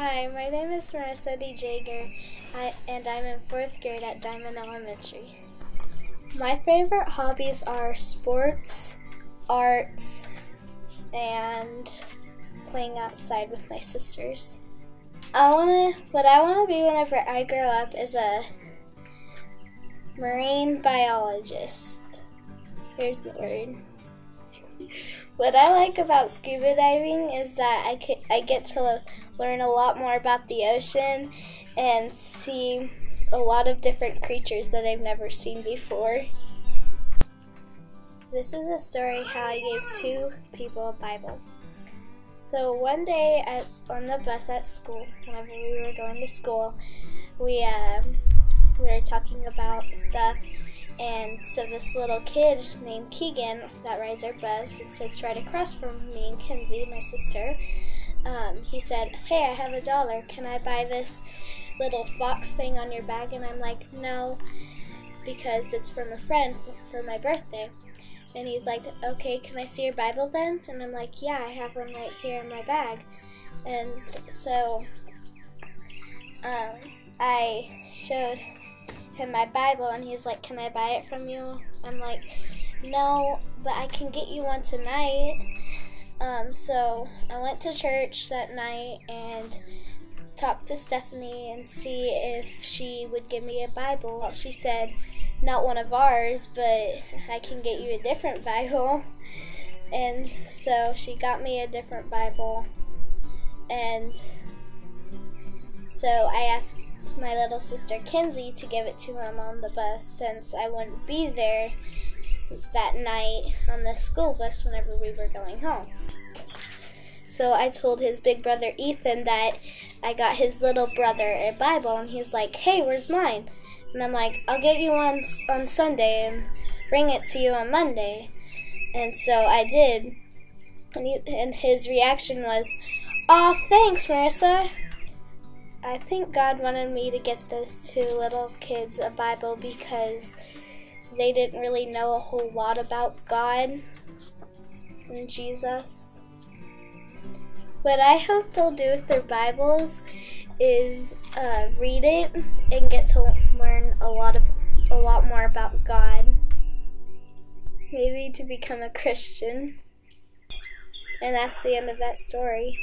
Hi, my name is Marissa DeJager, I, and I'm in fourth grade at Diamond Elementary. My favorite hobbies are sports, arts, and playing outside with my sisters. I wanna, what I wanna be whenever I grow up is a marine biologist. Here's the word. What I like about scuba diving is that I, can, I get to learn a lot more about the ocean and see a lot of different creatures that I've never seen before. This is a story how I gave two people a Bible. So one day at, on the bus at school, whenever we were going to school, we, um, we were talking about stuff and so this little kid named Keegan that rides our bus and sits right across from me and Kenzie, my sister, um, he said, Hey, I have a dollar. Can I buy this little fox thing on your bag? And I'm like, No, because it's from a friend for my birthday. And he's like, Okay, can I see your Bible then? And I'm like, Yeah, I have one right here in my bag. And so um, I showed him my Bible and he's like, Can I buy it from you? I'm like, No, but I can get you one tonight. Um, so I went to church that night and talked to Stephanie and see if she would give me a Bible. She said, Not one of ours, but I can get you a different Bible. And so she got me a different Bible. And so I asked my little sister Kenzie to give it to him on the bus since I wouldn't be there that night on the school bus whenever we were going home. So I told his big brother Ethan that I got his little brother a Bible, and he's like, "Hey, where's mine?" And I'm like, "I'll get you one on Sunday and bring it to you on Monday." And so I did, and, he, and his reaction was, "Aw, thanks, Marissa." I think God wanted me to get those two little kids a Bible because they didn't really know a whole lot about God and Jesus. What I hope they'll do with their Bibles is uh, read it and get to learn a lot of a lot more about God. Maybe to become a Christian. And that's the end of that story.